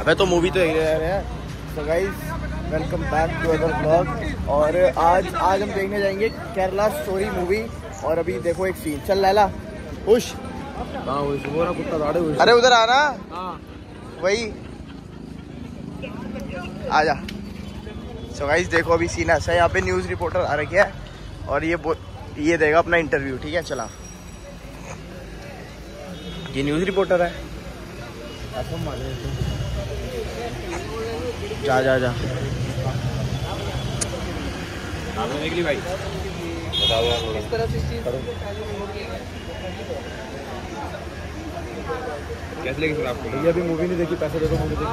अबे तो मूवी तो देख रहे हैं so guys welcome back to other blog और आज आज हम देखने जाएँगे केरला स्टोरी मूवी और अभी देखो एक सीन चल लैला खुश अरे उधर आना वही। आजा। सो गाइस देखो अभी सीन ऐसा है यहाँ पे न्यूज़ रिपोर्टर आ रखी है। और ये ये देगा अपना इंटरव्यू ठीक है? चला। ये न्यूज़ रिपोर्टर है। जा जा जा। कैसे लगी फिर आपको? भैया अभी मूवी नहीं देखी पैसे दे दो मूवी देख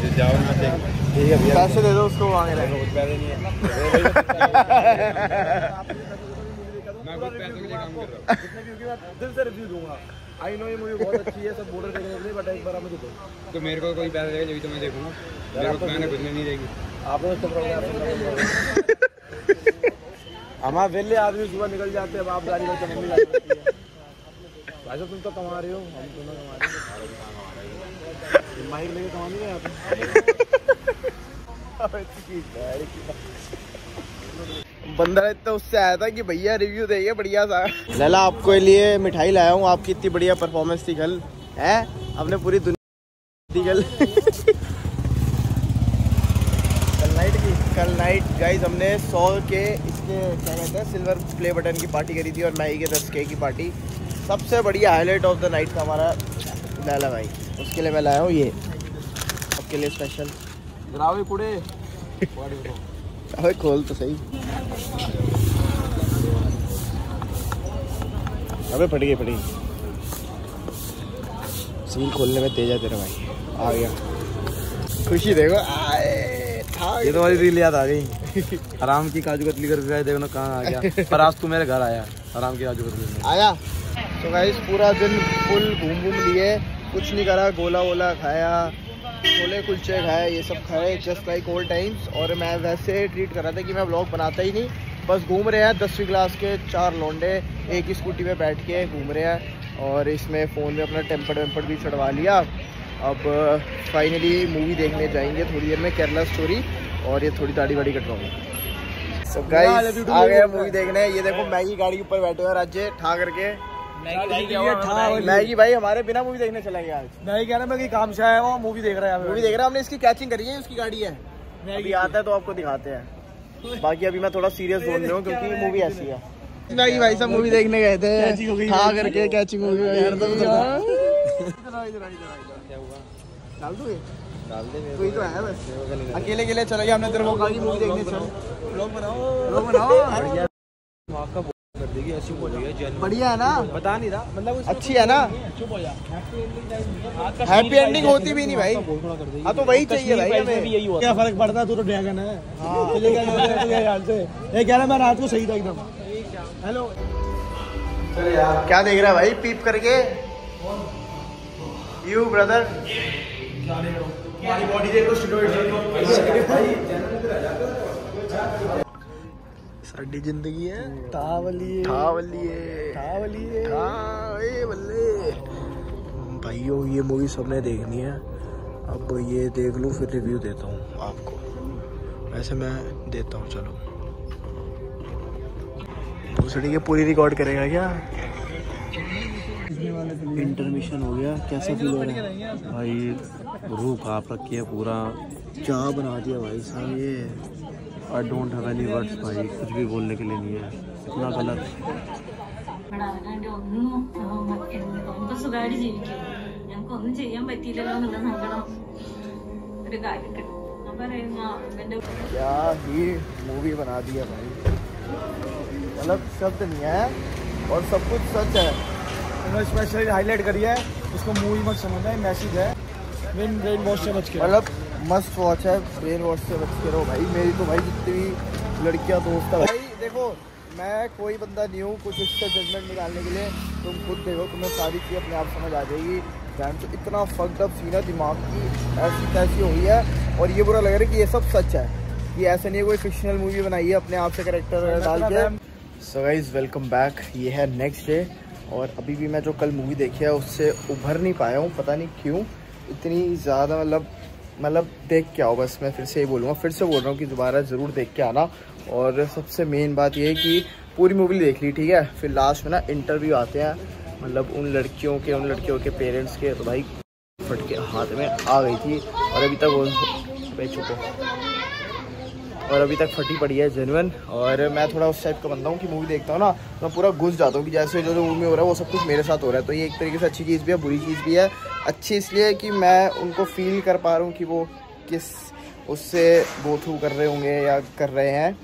के जाओ ना देख। ठीक है भैया। पैसे दे दो उसको मांगे रहे कुछ पैसे नहीं है। मैं कुछ पैसों के लिए काम कर रहा हूँ। दिल से रिव्यू दूँगा। आई नो ये मूवी बहुत अच्छी है सब बोल रहे देखने के लिए बट एक बार मुझे दो। तो मेरे को कोई पैसा देगा जब तो मैं देखूँगा। मेरे को मैंने कुछ नहीं देगी। आप लोग चल रहे हमारे वेले आदमी सुबह निकल जाते हैं अब आप गाड़ी में मम्मी है। भाई साहब तुम तो कमा रहे हो हम दोनों कमा रहे हैं। माइक लेके कमा नहीं रहे आप बंदर इतना उससे आया था कि भैया रिव्यू देंगे बढ़िया सा। लला आपके लिए मिठाई लाया हूँ। आपकी इतनी बढ़िया परफॉर्मेंस थी कल। है? आपने पूरी दुनिया थी कल। कल नाइट की कल नाइट गाइस हमने सौ के इसके क्या कहते हैं सिल्वर प्ले बटन की पार्टी करी थी और मैगी के दस के की पार्टी सबसे बढ़िया हाईलाइट ऑफ़ द नाइट था हमारा लैला भाई। उसके लिए मैं लाया हूँ ये। आपके लिए स्पेशल गिरावे कुड़े अबे खोल तो सही। अबे फट गई फट गई। सील खोलने में तेज है तेरा भाई। आ गया। खुशी देखो आए था ये तो हमारी रील याद आ गई। आराम की काजू कतली कर गए देखो ना कहाँ आ गया। पर आज तू मेरे घर आया आराम की काजू कतली आया। तो गाइस पूरा दिन फुल घूम घूम लिए कुछ नहीं करा गोला वोला खाया छोले कुलचे खाए ये सब खाए जस्ट लाइक ओल्ड टाइम्स और मैं वैसे ट्रीट कर रहा था कि मैं ब्लॉग बनाता ही नहीं। बस घूम रहे हैं दसवीं क्लास के चार लौंडे एक ही स्कूटी पे बैठ के घूम रहे हैं। और इसमें फ़ोन में अपना टेम्पर वेम्पर भी चढ़वा लिया। अब फाइनली मूवी देखने जाएँगे थोड़ी देर में केरला स्टोरी और ये थोड़ी दाढ़ी वाड़ी कटवाऊँगा सो गाइस आ गए मूवी देखने। ये देखो मैगी गाड़ी के ऊपर बैठे हुए राज्य ठा करके। मैगी भाई हमारे बिना मूवी देखने चला गया आज। मैं कह रहा मैं कि काम से आया हूँ मूवी देख रहा है मूवी देख रहा हमने इसकी कैचिंग करी है उसकी गाड़ी है। अभी आता है तो आपको दिखाते हैं। बाकी अभी मैं थोड़ा सीरियस बोल रहा हूँ क्योंकि मूवी ऐसी है? मैगी भाई सब मूवी देखने गए थे। ठा करके कैचिंग हो डाल दूँगे? डाल दे कोई तो है बस। अकेले अकेले चले गए हमने तेरे को। मूवी देखने चल। लोग बनाओ। लोग बनाओ वहाँ का कर देगी ऐसी बोल रही है जैन बढ़िया है ना? बता नहीं रहा मतलब अच्छी है ना? चुप हो जा। हैप्पी एंडिंग होती भी नहीं भाई। हाँ तो वही चाहिए भाई हमें। क्या फ़र्क पड़ता है तू तो ड्रैगन है? क्या रहा है ये कह रहा मैं रात को सही था एकदम। हेलो क्या देख रहा है भाई? पीप करके। यू ब्रदर ਸਾਡੀ ਜ਼ਿੰਦਗੀ ਹੈ तावली ਠਾਵਲੀਏ तावली ठाए बल्ले भाइयों ये मूवी सबने देखनी है अब ये देख लूँ फिर रिव्यू देता हूँ आपको वैसे मैं देता हूँ चलो भूसड़ी के पूरी रिकॉर्ड करेगा क्या इंटरमिशन हो गया कैसा फील हो रहा है भाई रूह काप रखी है पूरा क्या बना दिया भाई साहब ये I don't have any words भाई कुछ भी बोलने के लिए नहीं है इतना गलत അതിനാണ്ട് ഒന്നും നമുക്ക് സുഖമായിട്ട് ജീവിക്കും ഞങ്ങൾക്ക് ഒന്നും ചെയ്യാൻ പറ്റിയില്ലല്ലോ എന്നുള്ള സങ്കടം ഒരു കാര്യമുണ്ട് ഞാൻ പറയുന്ന ഹസ്ബൻഡ് क्या ही मूवी बना दी है भाई मतलब शब्द नहीं है और सब कुछ सच है उन्होंने स्पेशली हाईलाइट करी है उसको मूवी मत समझना है मैसेज है मेन ब्रेन वॉश से बच के मतलब मस्त वॉच है ब्रेन वॉश से बच के रहो भाई। मेरी तो भाई जितनी भी लड़कियाँ दोस्त है। भाई देखो मैं कोई बंदा नहीं हूँ कुछ इससे जजमेंट निकालने के लिए। तुम खुद देखो तुम्हें सारी चीज़ अपने आप समझ आ जाएगी। ध्यान से इतना फक्ड अप सीन है दिमाग की ऐसी तैसी हुई है। और ये बुरा लग रहा है कि ये सब सच है। ये ऐसा नहीं है कोई फिक्शनल मूवी बनाई है अपने आप से करेक्टर डाल के। सो गाइज़ वेलकम बैक ये है नेक्स्ट डे और अभी भी मैं जो कल मूवी देखी है उससे उभर नहीं पाया हूँ। पता नहीं क्यों। इतनी ज़्यादा मतलब मतलब देख के आओ, बस मैं फिर से ही बोलूँगा, फिर से बोल रहा हूँ कि दोबारा ज़रूर देख के आना। और सबसे मेन बात यह है कि पूरी मूवी देख ली, ठीक है? फिर लास्ट में ना इंटरव्यू आते हैं मतलब उन लड़कियों के, उन लड़कियों के पेरेंट्स के तो भाई फट के हाथ में आ गई थी, और अभी तक वो चुको और अभी तक फटी पड़ी है जेनवन और मैं थोड़ा उस टाइप का बनता हूँ कि मूवी देखता हूँ ना तो मैं पूरा घुस जाता हूँ कि जैसे जो जो मूवी हो रहा है, वो सब कुछ मेरे साथ हो रहा है। तो ये एक तरीके से अच्छी चीज़ भी है, बुरी चीज़ भी है। अच्छी इसलिए कि मैं उनको फील कर पा रहा हूँ कि वो किस उससे गो थ्रू कर रहे होंगे या कर रहे हैं।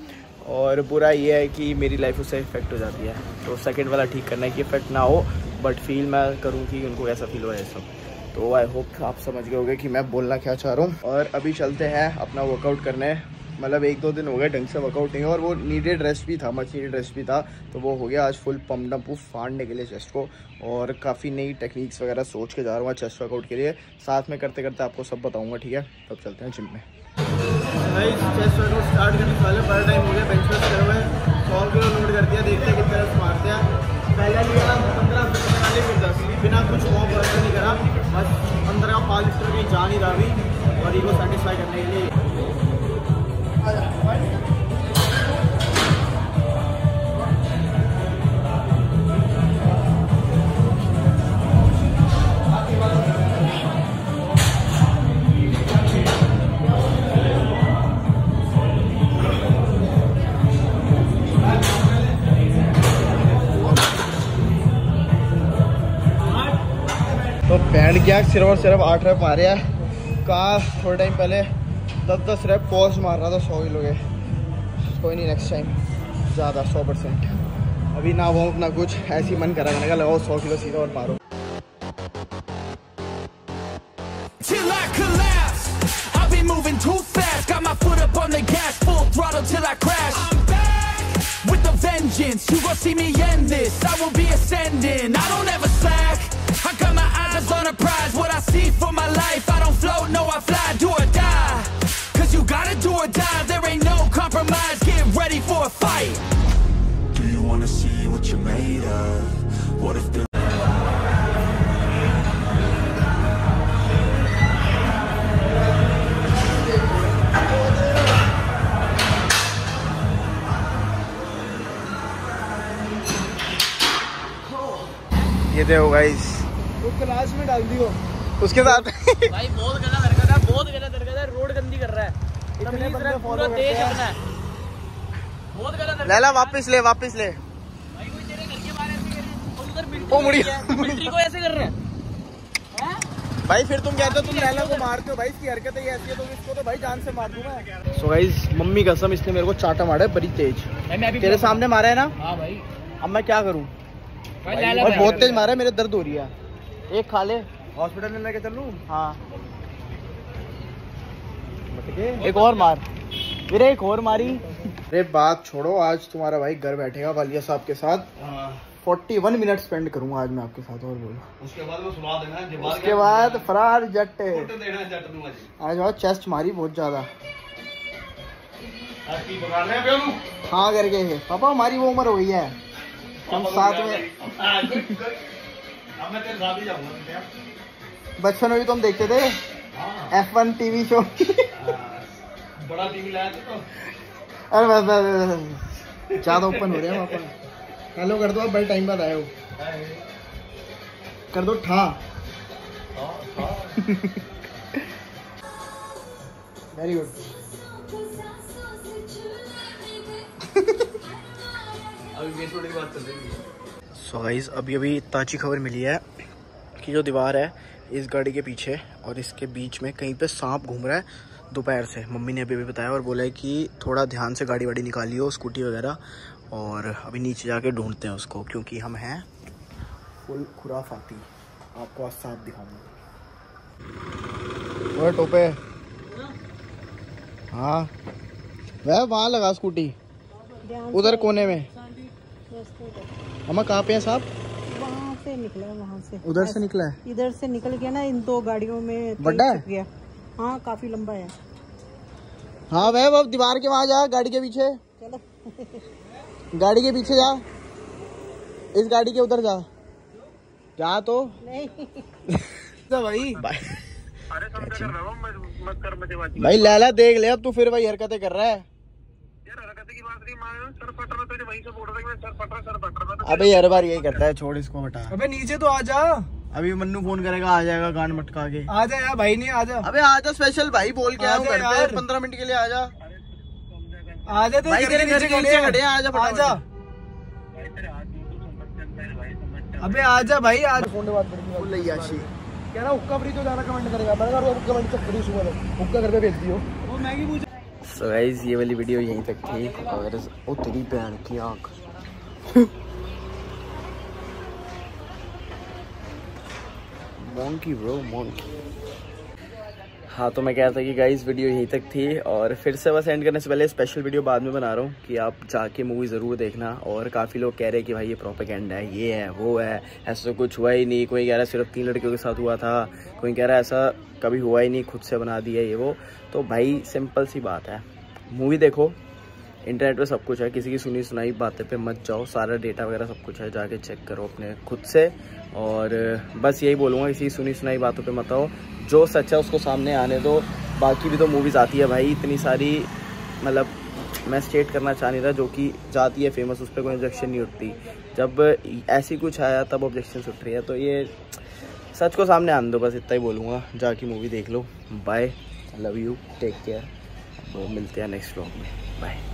और बुरा ये है कि मेरी लाइफ उससे इफ़ेक्ट हो जाती है। तो सेकेंड वाला ठीक करना है कि इफ़ेक्ट ना हो बट फील मैं करूँ कि उनको कैसा फील हो है। सब तो आई होप आप समझ गए होंगे कि मैं बोलना क्या चाह रहा हूँ। और अभी चलते हैं अपना वर्कआउट करने। मतलब एक दो दिन हो गए ढंग से वर्कआउट नहीं और वो नीडेड रेस्ट भी था मच नीडेड रेस्ट भी था। तो वो हो गया आज फुल पम्प डम्प फाड़ने के लिए चेस्ट को और काफ़ी नई टेक्निक्स वगैरह सोच के जा रहा हूँ चेस्ट वर्कआउट के लिए। साथ में करते करते आपको सब बताऊँगा, ठीक है? तब चलते हैं जिम में। स्टार्ट करने बड़ा टाइम हो गया बेंच प्रेस करे हुए सौ किलो लोड कर दिया, देखते हैं कितने मारते हैं। पहले लिया पंद्रह फिर दस। बिना कुछ वॉक एंड क्या सिर्फ़ और सिर्फ़ आठ रेप मारे है। कहा थोड़े टाइम पहले दस दस रेप पोस्ट मार रहा था, सौ ही लोगे। कोई नहीं नेक्स्ट टाइम ज़्यादा, सौ परसेंट अभी ना वो ना कुछ। ऐसी मन करा करने का, लगाओ सौ किलो सीधा और मारो। You gon' see me end this. I will be ascending. I don't ever slack. prize. What I see for my life, I don't float, no, I fly, do or die. Cause you gotta do or die. There ain't no compromise. Get ready for a fight. Do you wanna see what you're made of? What if the ये देखो guys वो class में डाल दियो उसके साथ भाई बहुत गलत हरकत है बहुत गलत हरकत है रोड गंदी कर रहा है। इतने तमीज रख, पूरा देश अपना है। बहुत गलत हरकत लैला वापस ले वापस ले। भाई कोई तेरे घर के बाहर ऐसे कर रहे हैं और उधर ओ, मुड़ी। मिलिट्री को ऐसे कर रहे हैं। भाई फिर तुम कहते हो तुम लैला को मारते हो भाई इसकी हरकत है ऐसी है तो इसको तो भाई जान से मार दूँ मैं। सो गाइस मम्मी कसम इसने मेरे को चाटा मारा है बड़ी तेज। तेरे सामने मारा है ना? हाँ भाई। अब मैं क्या करूँ? भाई लैला और भाई बहुत तेज मारा है मेरे दर्द हो रही है। एक खा ले। हॉस्पिटल में लेके चलूँ? हाँ। एक और मार। फिर एक और मारी। अरे बात छोड़ो आज तुम्हारा भाई घर बैठेगा वालिया साहब के साथ। फोर्टी वन मिनट स्पेंड करूँगा आज मैं आपके साथ और बोलो। उसके बाद वो सुना देना उसके बाद फरार जट। देना जट दूँगा जी आज और चेस्ट मारी बहुत ज़्यादा। आज की बगाड़ हैं हाँ करके पापा हमारी वो उम्र हो गई है। हम साथ में अब मैं तेरे साथ ही जाऊँगा बचपन में भी तुम देखते थे? एफ़ वन टीवी शो बड़ा टीवी लाया था तो। अरे बस बस। ज़्यादा ओपन हो रहे हैं पापा हेलो कर दो आप बड़े टाइम बाद आए हो। कर दो ठा। वेरी गुड है। सो गाइस अभी अभी ताजी खबर मिली है कि जो दीवार है इस गाड़ी के पीछे और इसके बीच में कहीं पे सांप घूम रहा है दोपहर से। मम्मी ने अभी भी बताया और बोला है कि थोड़ा ध्यान से गाड़ी वाड़ी निकालियो स्कूटी वगैरह और अभी नीचे जाके ढूंढते हैं उसको क्योंकि हम हैं फुल खुराफाती। आपको आज साफ़ दिखाऊँगा। और टोपे। हाँ। वह वहाँ लगा स्कूटी। उधर कोने में। हम कहाँ पे हैं साहब से निकला वहाँ से। उधर से निकला है? इधर से निकल गया ना इन दो गाड़ियों में बड़ा है? गया। हाँ काफ़ी लंबा है। हाँ वह वो दीवार के वहाँ जा गाड़ी के पीछे। चलो। गाड़ी के पीछे जा। इस गाड़ी के उधर जा। जा तो। नहीं। भाई। भाई। लैला देख ले अब तू फिर वही हरकतें कर रहा है। अबे हर बार यही करता है छोड़ इसको हटा। अबे नीचे तो आ जा। अभी मन्नू फ़ोन करेगा आ जाएगा गांड मटका के। आ जा यार भाई नहीं आ जा। अबे आजा स्पेशल भाई बोल के आया हूँ आजा घर यार। पंद्रह मिनट के लिए आ जा। तेरे भाई घर तेरे घर के नीचे खड़े आ जा आ जा। अबे आ जा भाई आज फ़ोन पे बात करेंगे फुल अय्याशी कह रहा हुक्का फ्री तो जाना कमेंट करेगा। मैंने कहा हुक्का कमेंट चेक करी सुबह हुक्का घर पे भेज दियो। वो मैगी पूछ सो गाइस ये वाली वीडियो यहीं तक थी और ओ तेरी बहन की आँख। मोंकी ब्रो मोंकी हाँ तो मैं कह रहा था कि गाइस वीडियो यहीं तक थी और फिर से बस एंड करने से पहले स्पेशल वीडियो बाद में बना रहा हूँ कि आप जाके मूवी ज़रूर देखना और काफ़ी लोग कह रहे हैं कि भाई ये प्रोपेगेंडा है, ये है, वो है। ऐसा तो कुछ हुआ ही नहीं। कोई कह रहा है सिर्फ़ तीन लड़कियों के साथ हुआ था। कोई कह रहा है ऐसा कभी हुआ ही नहीं, खुद से बना दिया ये वो। तो भाई सिंपल सी बात है। मूवी देखो। इंटरनेट पे सब कुछ है, किसी की सुनी सुनाई बातें पे मत जाओ, सारा डेटा वगैरह सब कुछ है, जाके चेक करो अपने खुद से। और, बस यही बोलूँगा, किसी की सुनी सुनाई बातों पे मत आओ। जो सच है उसको सामने आने दो। बाकी भी तो मूवीज़ आती है भाई, इतनी सारी मतलब मैं स्टेट करना चाह नहीं था जो कि जाती है फ़ेमस उस पर कोई ऑब्जेक्शन नहीं उठती। जब ऐसी कुछ आया, तब ऑब्जेक्शन उठ रही है। तो ये सच को सामने आने दो, बस इतना ही बोलूँगा। जाके मूवी देख लो। Bye love you take care वो मिलते हैं नेक्स्ट व्लॉग में. बाय